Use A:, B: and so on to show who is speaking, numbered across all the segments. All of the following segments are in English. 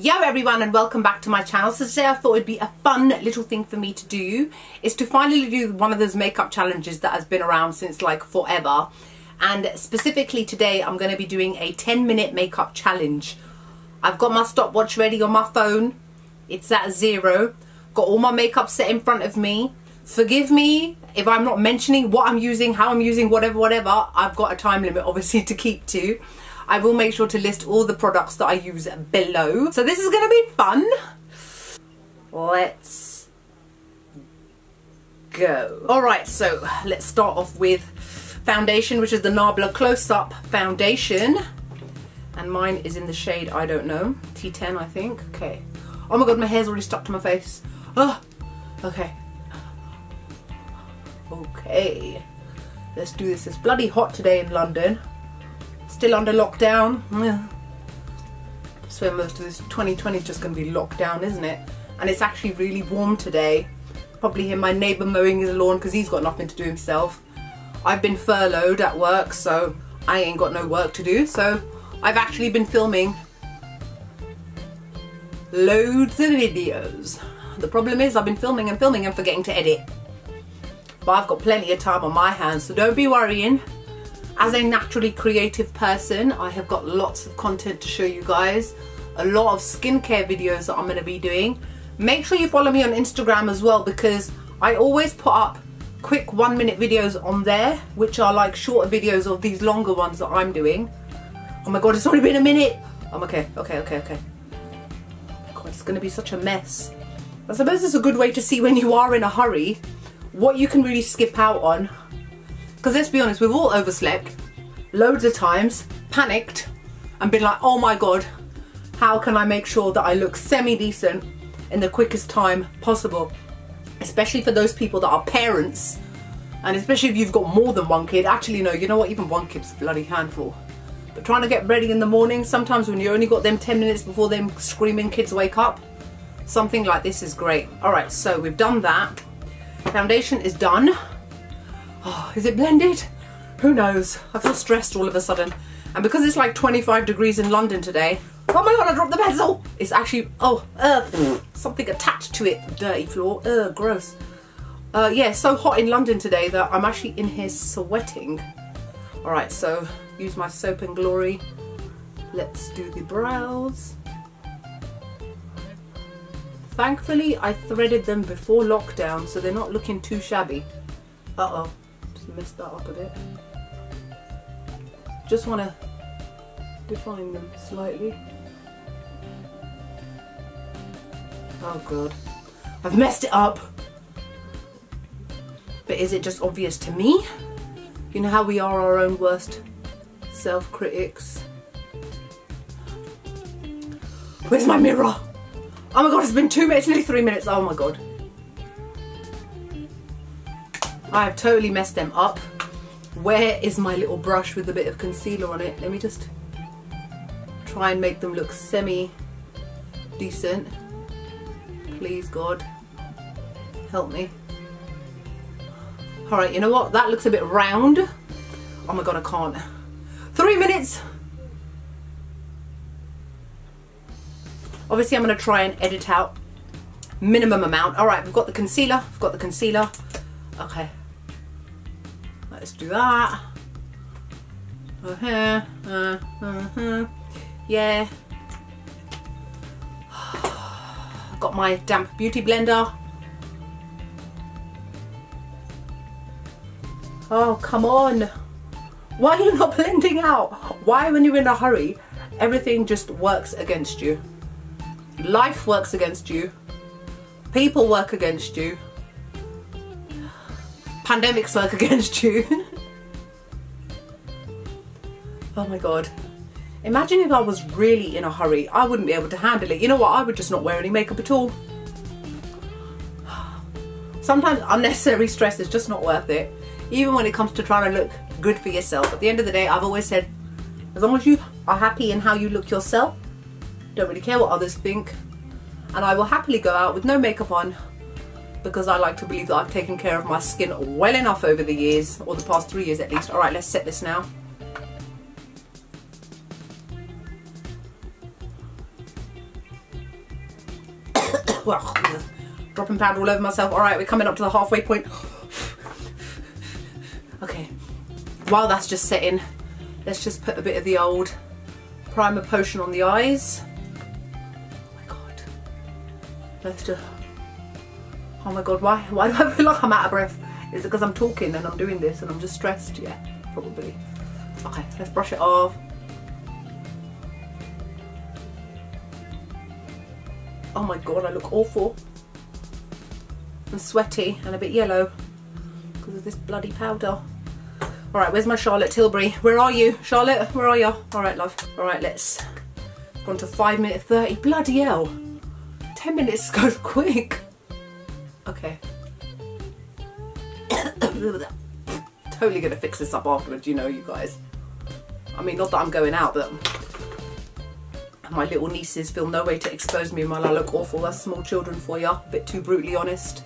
A: Yo everyone and welcome back to my channel. So today I thought it'd be a fun little thing for me to do is to finally do one of those makeup challenges that has been around since like forever. And specifically today I'm going to be doing a 10 minute makeup challenge. I've got my stopwatch ready on my phone. It's at zero. Got all my makeup set in front of me. Forgive me if I'm not mentioning what I'm using, how I'm using, whatever, whatever. I've got a time limit obviously to keep to. I will make sure to list all the products that I use below. So this is going to be fun. Let's go. Alright, so let's start off with foundation, which is the Nabla Close Up Foundation. And mine is in the shade, I don't know, T10 I think. Okay. Oh my god, my hair's already stuck to my face. Oh, okay. Okay. Let's do this. It's bloody hot today in London still under lockdown. So most of this 2020 is just going to be lockdown, isn't it? And it's actually really warm today. Probably hear my neighbour mowing his lawn because he's got nothing to do himself. I've been furloughed at work, so I ain't got no work to do. So I've actually been filming loads of videos. The problem is I've been filming and filming and forgetting to edit. But I've got plenty of time on my hands, so don't be worrying. As a naturally creative person, I have got lots of content to show you guys. A lot of skincare videos that I'm going to be doing. Make sure you follow me on Instagram as well because I always put up quick one minute videos on there which are like shorter videos of these longer ones that I'm doing. Oh my god, it's only been a minute. I'm okay, okay, okay, okay. God, it's going to be such a mess. I suppose it's a good way to see when you are in a hurry what you can really skip out on because let's be honest, we've all overslept loads of times, panicked, and been like, oh my god, how can I make sure that I look semi-decent in the quickest time possible? Especially for those people that are parents, and especially if you've got more than one kid. Actually, no, you know what, even one kid's a bloody handful. But trying to get ready in the morning, sometimes when you only got them 10 minutes before them screaming kids wake up, something like this is great. All right, so we've done that. Foundation is done. Oh, is it blended? Who knows? I feel stressed all of a sudden. And because it's like 25 degrees in London today, oh my god, I dropped the pencil! It's actually, oh, uh, something attached to it. Dirty floor, uh, gross. Uh, yeah, so hot in London today that I'm actually in here sweating. Alright, so use my Soap and Glory. Let's do the brows. Thankfully, I threaded them before lockdown, so they're not looking too shabby. Uh-oh messed that up a bit. Just want to define them slightly. Oh god. I've messed it up! But is it just obvious to me? You know how we are our own worst self-critics? Where's my mirror? Oh my god, it's been two minutes, nearly three minutes. Oh my god. I have totally messed them up. Where is my little brush with a bit of concealer on it? Let me just try and make them look semi decent. Please God, help me. All right, you know what? That looks a bit round. Oh my God, I can't. Three minutes. Obviously, I'm going to try and edit out minimum amount. All right, we've got the concealer. We've got the concealer. Okay. Let's do that. Uh -huh, uh, uh -huh. Yeah. Got my damp beauty blender. Oh, come on. Why are you not blending out? Why, when you're in a hurry, everything just works against you? Life works against you. People work against you pandemics work against you. oh my god. Imagine if I was really in a hurry. I wouldn't be able to handle it. You know what? I would just not wear any makeup at all. Sometimes unnecessary stress is just not worth it. Even when it comes to trying to look good for yourself. At the end of the day, I've always said, as long as you are happy in how you look yourself, don't really care what others think. And I will happily go out with no makeup on because I like to believe that I've taken care of my skin well enough over the years, or the past three years at least. Alright, let's set this now. well, dropping powder all over myself. All right, we're coming up to the halfway point. Okay, while that's just setting, let's just put a bit of the old primer potion on the eyes. Oh my god. Let's do. Oh my god, why? Why do I feel like I'm out of breath? Is it because I'm talking and I'm doing this and I'm just stressed? Yeah, probably. Okay, let's brush it off. Oh my god, I look awful. I'm sweaty and a bit yellow because of this bloody powder. All right, where's my Charlotte Tilbury? Where are you? Charlotte, where are you? All right, love. All right, let's go on to five minutes 30. Bloody hell. 10 minutes goes quick. Okay. totally gonna fix this up afterwards, you know, you guys. I mean, not that I'm going out, but my little nieces feel no way to expose me while I look awful. That's small children for you. A bit too brutally honest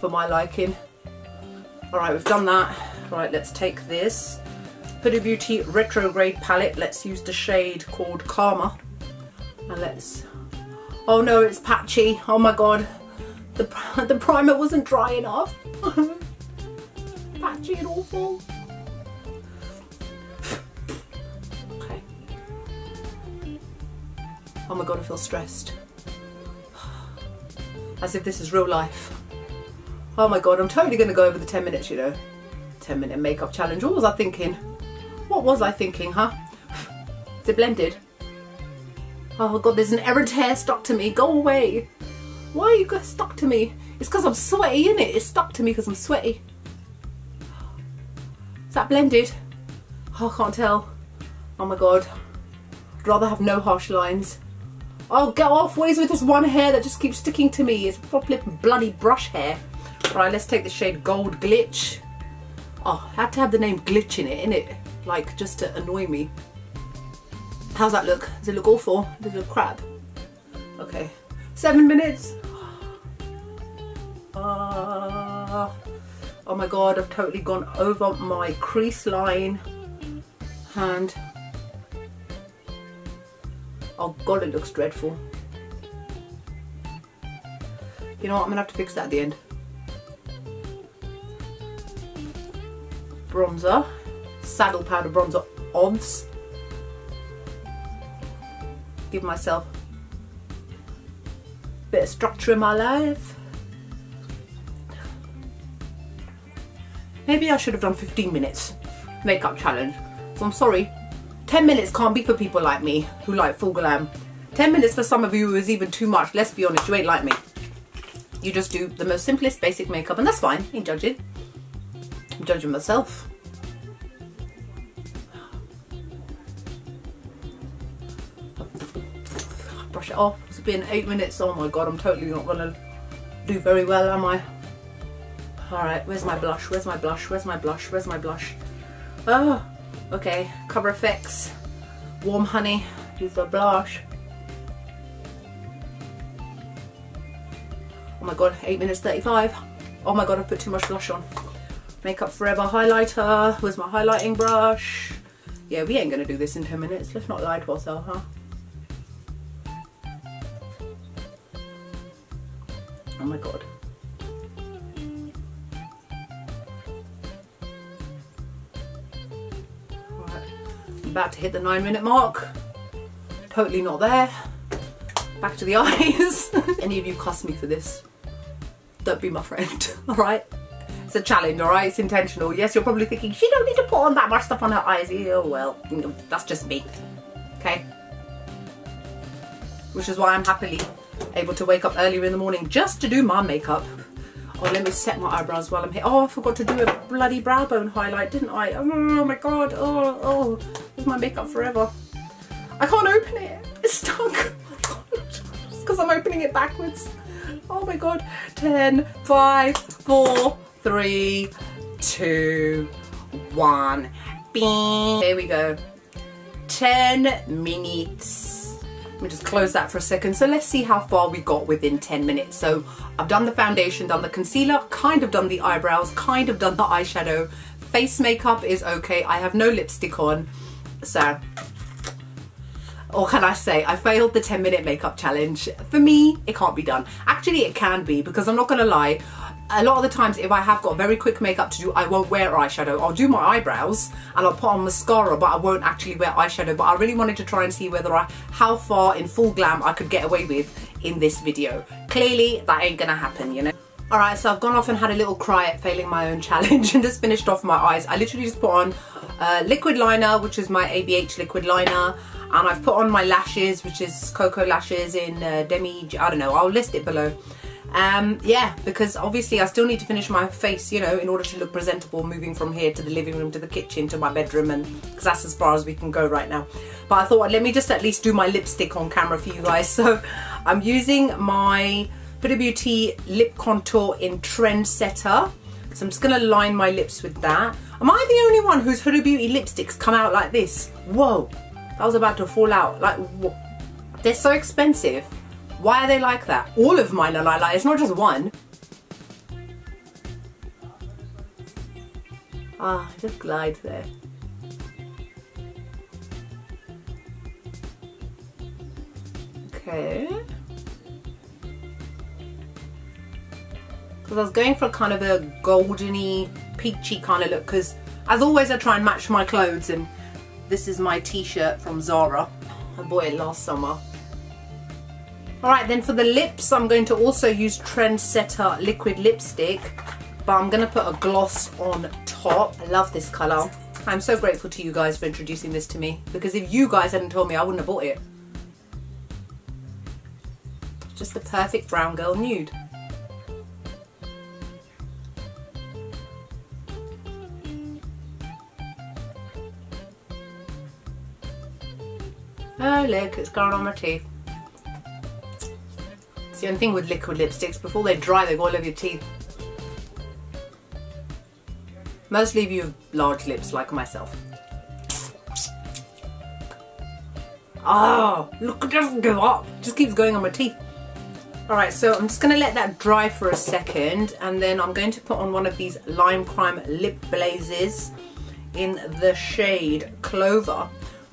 A: for my liking. All right, we've done that. All right, let's take this Huda Beauty Retrograde palette. Let's use the shade called Karma. And let's, oh no, it's patchy. Oh my God. The, the primer wasn't dry enough. patchy and awful. Okay. Oh my God, I feel stressed. As if this is real life. Oh my God, I'm totally gonna go over the 10 minutes, you know. 10 minute makeup challenge. What was I thinking? What was I thinking, huh? Is it blended? Oh god, there's an errant hair stuck to me. Go away. Why are you stuck to me? It's because I'm sweaty, isn't it? It's stuck to me because I'm sweaty. Is that blended? Oh, I can't tell. Oh my god. I'd rather have no harsh lines. Oh, get off. What is with this one hair that just keeps sticking to me? It's probably bloody brush hair. Right, let's take the shade Gold Glitch. Oh, I had to have the name Glitch in it, innit? Like, just to annoy me. How's that look? Does it look awful? Does it look crap? Okay. Seven minutes. Uh, oh my god, I've totally gone over my crease line. And oh god, it looks dreadful. You know what, I'm gonna have to fix that at the end. bronzer, saddle powder bronzer OBS. Give myself bit of structure in my life. Maybe I should have done 15 minutes makeup challenge. So I'm sorry, 10 minutes can't be for people like me who like full glam. 10 minutes for some of you is even too much. Let's be honest, you ain't like me. You just do the most simplest basic makeup and that's fine, ain't judging. I'm judging myself. Off. It's been eight minutes. Oh my god, I'm totally not gonna do very well, am I? Alright, where's my blush? Where's my blush? Where's my blush? Where's my blush? Oh, okay. Cover FX. Warm honey. Use the blush. Oh my god, 8 minutes 35. Oh my god, I've put too much blush on. Makeup Forever highlighter. Where's my highlighting brush? Yeah, we ain't gonna do this in 10 minutes. Let's not lie to ourselves, huh? My god. Right. About to hit the nine minute mark. Totally not there. Back to the eyes. Any of you cuss me for this, don't be my friend, alright? It's a challenge, alright? It's intentional. Yes, you're probably thinking, she don't need to put on that much stuff on her eyes. Yeah, well, mm, that's just me. Okay? Which is why I'm happily able to wake up earlier in the morning just to do my makeup. Oh, let me set my eyebrows while I'm here. Oh, I forgot to do a bloody brow bone highlight, didn't I? Oh my god. Oh, oh. It's my makeup forever. I can't open it. It's stuck. Because I'm opening it backwards. Oh my god. 10, 5, 4, three, two, one. Bing. Here we go. 10 minutes. Let me just close that for a second. So let's see how far we got within 10 minutes. So I've done the foundation, done the concealer, kind of done the eyebrows, kind of done the eyeshadow. Face makeup is okay. I have no lipstick on. So or can I say, I failed the 10 minute makeup challenge. For me, it can't be done. Actually, it can be because I'm not gonna lie, a lot of the times if I have got very quick makeup to do, I won't wear eyeshadow. I'll do my eyebrows and I'll put on mascara, but I won't actually wear eyeshadow. But I really wanted to try and see whether I, how far in full glam I could get away with in this video. Clearly, that ain't gonna happen, you know? Alright, so I've gone off and had a little cry at failing my own challenge and just finished off my eyes. I literally just put on uh, liquid liner, which is my ABH liquid liner, and I've put on my lashes, which is Koko Lashes in uh, Demi, I don't know, I'll list it below. Um, yeah, because obviously I still need to finish my face, you know, in order to look presentable moving from here to the living room, to the kitchen, to my bedroom, and because that's as far as we can go right now. But I thought, let me just at least do my lipstick on camera for you guys. So I'm using my Huda Beauty lip contour in Trendsetter. So I'm just going to line my lips with that. Am I the only one whose Huda Beauty lipsticks come out like this? Whoa, that was about to fall out. Like, they're so expensive. Why are they like that? All of mine are like that. It's not just one. Ah, just glide there. Okay. because I was going for kind of a goldeny, peachy kind of look because as always I try and match my clothes and this is my t-shirt from Zara. I bought it last summer. Alright then for the lips I'm going to also use Trendsetter liquid lipstick but I'm going to put a gloss on top. I love this colour. I'm so grateful to you guys for introducing this to me because if you guys hadn't told me I wouldn't have bought it. Just the perfect brown girl nude. Oh look, it's gone on my teeth. It's the only thing with liquid lipsticks, before they dry they go all over your teeth. Mostly of you have large lips like myself. Oh, look, it doesn't give up. It just keeps going on my teeth. Alright, so I'm just to let that dry for a second and then I'm going to put on one of these Lime Crime Lip Blazes in the shade Clover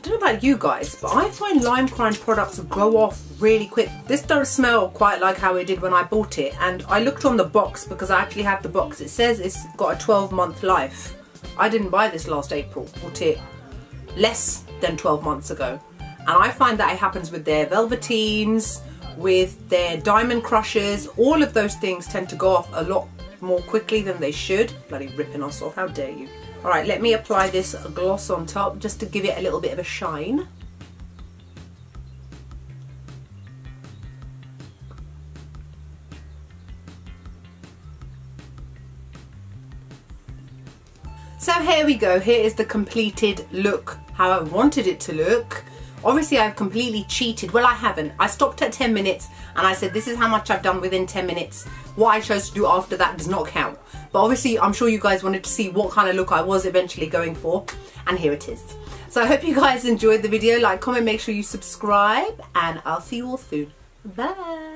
A: don't know about you guys, but I find Lime Crime products go off really quick. This does smell quite like how it did when I bought it. And I looked on the box because I actually have the box. It says it's got a 12 month life. I didn't buy this last April, bought it less than 12 months ago. And I find that it happens with their Velveteens, with their Diamond Crushers. All of those things tend to go off a lot more quickly than they should. Bloody ripping us off, how dare you. Alright, let me apply this gloss on top just to give it a little bit of a shine. So here we go, here is the completed look, how I wanted it to look. Obviously I've completely cheated. Well, I haven't. I stopped at 10 minutes and I said, this is how much I've done within 10 minutes. What I chose to do after that does not count. But obviously I'm sure you guys wanted to see what kind of look I was eventually going for. And here it is. So I hope you guys enjoyed the video. Like, comment, make sure you subscribe. And I'll see you all soon. Bye.